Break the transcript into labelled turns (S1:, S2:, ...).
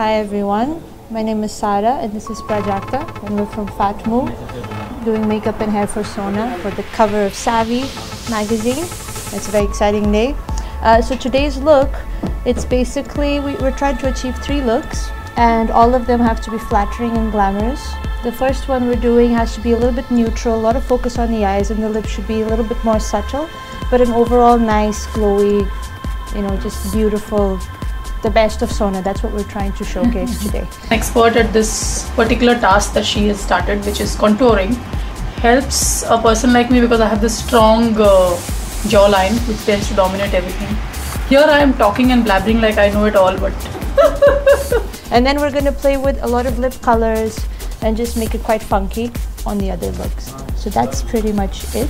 S1: Hi everyone, my name is Sara and this is Prajakta and we're from Fatmo doing makeup and hair for Sona for the cover of Savvy magazine. It's a very exciting day. Uh, so today's look, it's basically, we, we're trying to achieve three looks and all of them have to be flattering and glamorous. The first one we're doing has to be a little bit neutral, a lot of focus on the eyes and the lips should be a little bit more subtle, but an overall nice, glowy, you know, just beautiful, the best of Sona. That's what we're trying to showcase today.
S2: expert at this particular task that she has started, which is contouring, helps a person like me because I have this strong uh, jawline which tends to dominate everything. Here I am talking and blabbering like I know it all, but
S1: And then we're gonna play with a lot of lip colors and just make it quite funky on the other looks. So that's pretty much it.